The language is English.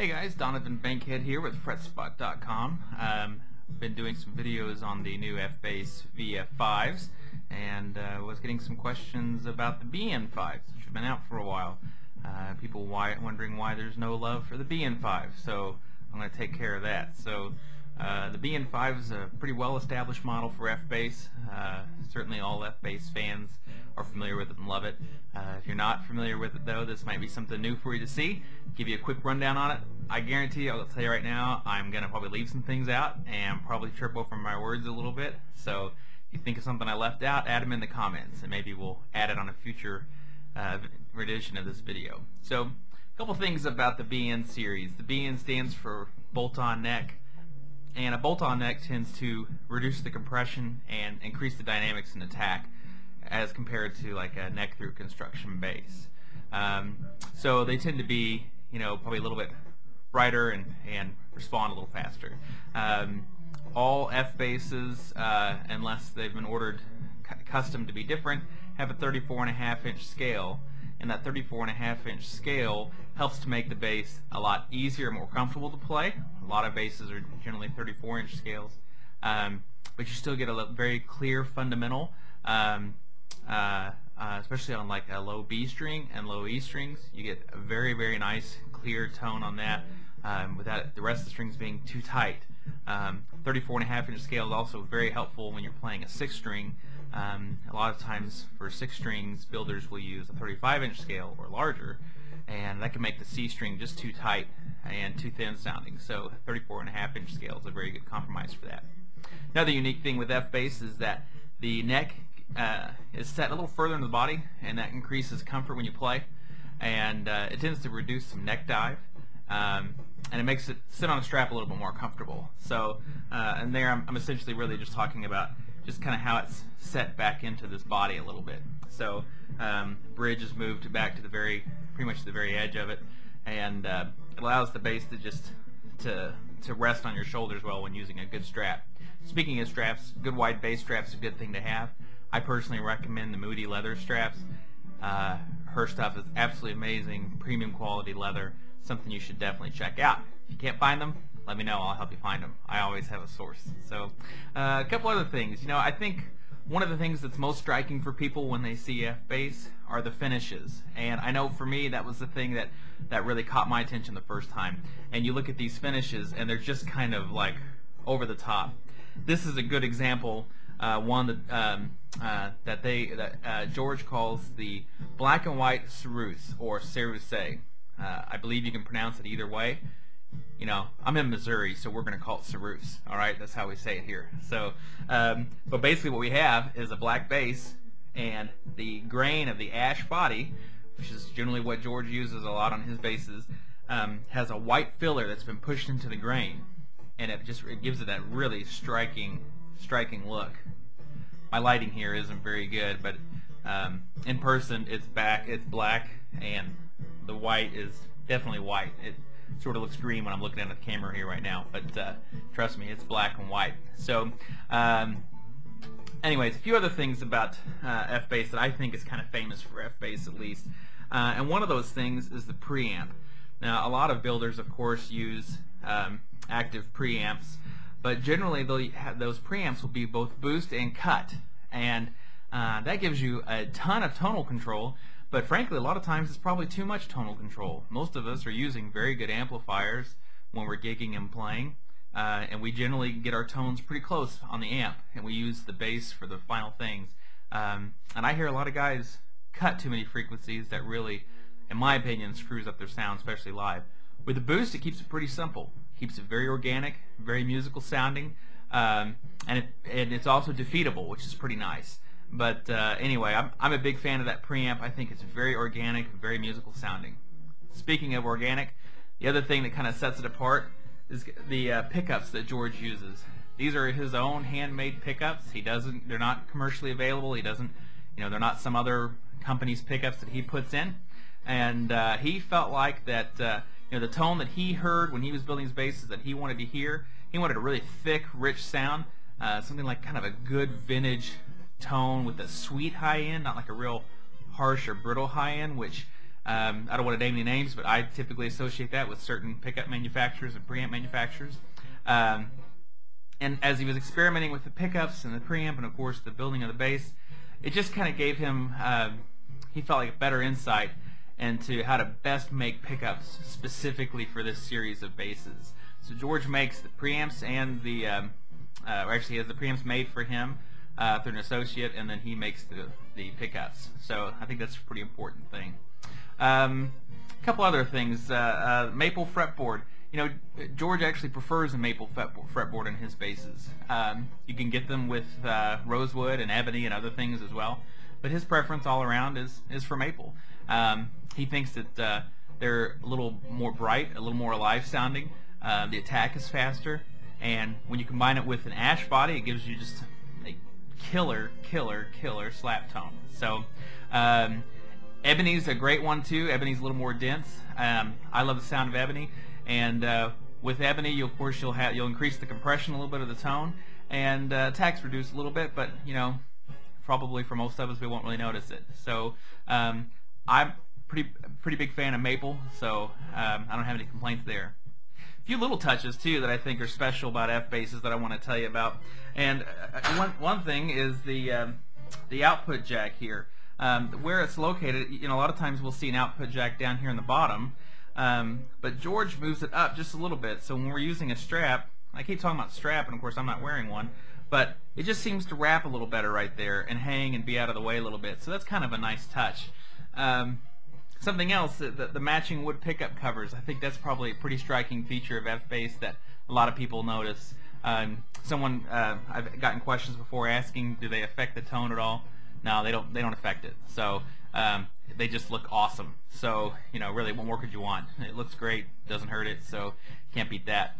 Hey guys, Donovan Bankhead here with Fretspot.com. Um, been doing some videos on the new F-Bass VF5s and uh, was getting some questions about the BN5s, which have been out for a while. Uh, people why, wondering why there's no love for the BN5, so I'm going to take care of that. So uh, the BN5 is a pretty well-established model for F-Bass. Uh, certainly all F-Bass fans are familiar with it and love it. Not familiar with it though, this might be something new for you to see. Give you a quick rundown on it. I guarantee you, I'll tell you right now, I'm going to probably leave some things out and probably trip over my words a little bit. So if you think of something I left out, add them in the comments and maybe we'll add it on a future uh, edition of this video. So a couple things about the BN series. The BN stands for bolt-on neck and a bolt-on neck tends to reduce the compression and increase the dynamics in attack as compared to like a neck through construction bass. Um, so they tend to be, you know, probably a little bit brighter and, and respond a little faster. Um, all F basses, uh, unless they've been ordered custom to be different, have a 34 and a half inch scale and that 34 and a half inch scale helps to make the bass a lot easier, and more comfortable to play. A lot of basses are generally 34 inch scales, um, but you still get a very clear fundamental um, uh, uh, especially on like a low B string and low E strings. You get a very, very nice clear tone on that um, without the rest of the strings being too tight. Um, 34 and a half inch scale is also very helpful when you're playing a six string. Um, a lot of times for six strings, builders will use a 35 inch scale or larger, and that can make the C string just too tight and too thin sounding. So 34 and a half inch scale is a very good compromise for that. Another unique thing with F bass is that the neck uh, is set a little further in the body, and that increases comfort when you play. And uh, it tends to reduce some neck dive, um, and it makes it sit on a strap a little bit more comfortable. So, uh, and there I'm, I'm, essentially really just talking about just kind of how it's set back into this body a little bit. So, um, bridge is moved back to the very, pretty much the very edge of it, and uh, allows the bass to just to to rest on your shoulders well when using a good strap. Speaking of straps, good wide bass straps is a good thing to have. I personally recommend the Moody leather straps. Uh, her stuff is absolutely amazing, premium quality leather, something you should definitely check out. If you can't find them, let me know. I'll help you find them. I always have a source. So, uh, a couple other things. You know, I think one of the things that's most striking for people when they see F-Bass are the finishes. And I know for me that was the thing that, that really caught my attention the first time. And you look at these finishes and they're just kind of like over the top. This is a good example uh, one that um, uh, that they that uh, George calls the black and white Cerus or Ceruse. Uh, I believe you can pronounce it either way. You know, I'm in Missouri, so we're going to call it Cerus. All right, that's how we say it here. So, um, but basically, what we have is a black base and the grain of the ash body, which is generally what George uses a lot on his basses, um, has a white filler that's been pushed into the grain, and it just it gives it that really striking striking look. My lighting here isn't very good, but um, in person it's back, it's black, and the white is definitely white. It sort of looks green when I'm looking at the camera here right now, but uh, trust me, it's black and white. So, um, anyways, a few other things about uh, F-Bass that I think is kind of famous for F-Bass at least. Uh, and one of those things is the preamp. Now, a lot of builders, of course, use um, active preamps but generally those preamps will be both boost and cut. And uh, that gives you a ton of tonal control. But frankly a lot of times it's probably too much tonal control. Most of us are using very good amplifiers when we're gigging and playing uh, and we generally get our tones pretty close on the amp and we use the bass for the final things. Um, and I hear a lot of guys cut too many frequencies that really in my opinion screws up their sound especially live. With the boost it keeps it pretty simple keeps it very organic, very musical sounding, um, and, it, and it's also defeatable, which is pretty nice. But uh, anyway, I'm, I'm a big fan of that preamp. I think it's very organic, very musical sounding. Speaking of organic, the other thing that kind of sets it apart is the uh, pickups that George uses. These are his own handmade pickups. He doesn't, they're not commercially available. He doesn't, you know, they're not some other company's pickups that he puts in. And uh, he felt like that uh, you know, the tone that he heard when he was building his basses that he wanted to hear, he wanted a really thick, rich sound, uh, something like kind of a good vintage tone with a sweet high end, not like a real harsh or brittle high end, which Um, I don't want to name any names, but I typically associate that with certain pickup manufacturers and preamp manufacturers. Um, and as he was experimenting with the pickups and the preamp and of course the building of the bass, it just kind of gave him, uh, he felt like a better insight into how to best make pickups specifically for this series of basses. So George makes the preamps and the, um, uh, or actually he has the preamps made for him uh, through an associate, and then he makes the, the pickups. So I think that's a pretty important thing. Um, a couple other things. Uh, uh, maple fretboard. You know, George actually prefers a maple fretboard in his basses. Um, you can get them with uh, rosewood and ebony and other things as well, but his preference all around is is for maple. Um, he thinks that uh, they're a little more bright, a little more alive sounding. Uh, the attack is faster, and when you combine it with an ash body, it gives you just a killer, killer, killer slap tone. So. Um, Ebony's a great one too. Ebony's a little more dense. Um, I love the sound of ebony, and uh, with ebony, you'll, of course, you'll have you'll increase the compression a little bit of the tone, and uh, attack's reduced a little bit, but you know, probably for most of us, we won't really notice it. So um, I'm pretty pretty big fan of maple, so um, I don't have any complaints there. A few little touches too that I think are special about F basses that I want to tell you about, and uh, one one thing is the um, the output jack here. Um, where it's located, you know, a lot of times we'll see an output jack down here in the bottom, um, but George moves it up just a little bit. So when we're using a strap, I keep talking about strap, and of course I'm not wearing one, but it just seems to wrap a little better right there and hang and be out of the way a little bit. So that's kind of a nice touch. Um, something else, the, the, matching wood pickup covers. I think that's probably a pretty striking feature of F-Bass that a lot of people notice. Um, someone, uh, I've gotten questions before asking, do they affect the tone at all? No, they don't. They don't affect it. So um, they just look awesome. So you know, really, what more could you want? It looks great. Doesn't hurt it. So can't beat that.